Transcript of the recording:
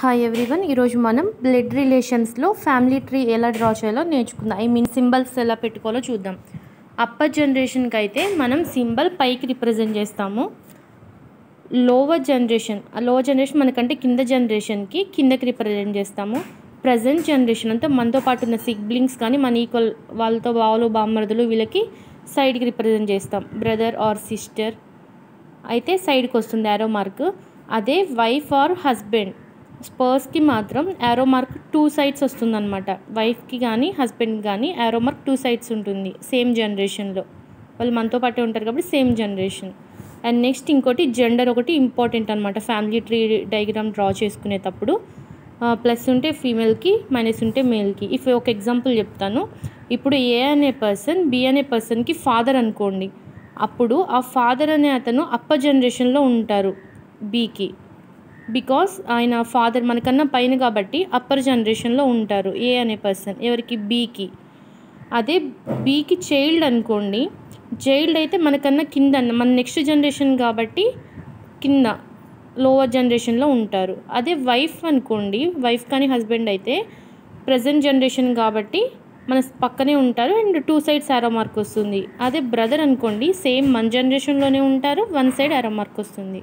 Hi everyone ఈరోజు మనం blood రిలేషన్స్లో ఫ్యామిలీ ట్రీ ఎలా డ్రా చేయాలో నేర్చుకుందాం. ఐ మీన్ సింబల్స్ ఎలా పెట్టుకోవాలో చూద్దాం. అప్పర్ జనరేషన్కి అయితే మనం సింబల్ పైకి రిప్రజెంట్ చేస్తాము. లోవర్ జనరేషన్ ఆ లోవర్ జనరేషన్ మనకంటే కింద జనరేషన్కి కిందకి రిప్రజెంట్ చేస్తాము. ప్రజెంట్ జనరేషన్ అంతా మనతో పాటు ఉన్న సిబ్లింగ్స్ కానీ మన ఈక్వల్ వాళ్ళతో బావలు బామ్మర్దులు వీళ్ళకి సైడ్కి రిప్రజెంట్ చేస్తాం. బ్రదర్ ఆర్ సిస్టర్ అయితే సైడ్కి వస్తుంది యారో మార్క్ అదే వైఫ్ ఆర్ హస్బెండ్ స్పర్స్కి మాత్రం యారో మార్క్ టూ సైడ్స్ వస్తుందన్నమాట. వైఫ్కి కానీ హస్బెండ్కి కానీ యారో మార్క్ టూ సైడ్స్ ఉంటుంది. సేమ్ జనరేషన్లో. వాళ్ళు మనతో పాటే ఉంటారు కాబట్టి సేమ్ జనరేషన్. అండ్ నెక్స్ట్ ఇంకోటి జెండర్ ఒకటి ఇంపార్టెంట్ అనమాట ఫ్యామిలీ ట్రీ డయాగ్రామ్ డ్రా చేసుకునేటప్పుడు. ప్లస్ ఉంటే ఫీమేల్కి మైనస్ ఉంటే మేల్కి. ఇఫ్ ఒక ఎగ్జాంపుల్ చెప్తాను. ఇప్పుడు ఏ అనే పర్సన్ బి అనే పర్సన్కి ఫాదర్ అనుకోండి. అప్పుడు ఆ ఫాదర్ అనే అతను అప్పర్ జనరేషన్లో ఉంటారు. బీకి. బికాస్ ఆయన ఫాదర్ మనకన్నా పైన కాబట్టి అప్పర్ జనరేషన్లో ఉంటారు. ఏ అనే పర్సన్ ఎవరికి? బీకి అదే బీకి చైల్డ్ అనుకోండి. చైల్డ్ అయితే మనకన్నా కింద మన నెక్స్ట్ జనరేషన్ కాబట్టి కింద లోవర్ జనరేషన్లో ఉంటారు. అదే వైఫ్ అనుకోండి వైఫ్ కానీ హస్బెండ్ అయితే ప్రజెంట్ జనరేషన్ కాబట్టి మన పక్కనే ఉంటారు. And two sides arrow mark వస్తుంది. అదే బ్రదర్ అనుకోండి సేమ్ మన జనరేషన్లోనే ఉంటారు వన్ సైడ్ ఆరో మార్క్ వస్తుంది.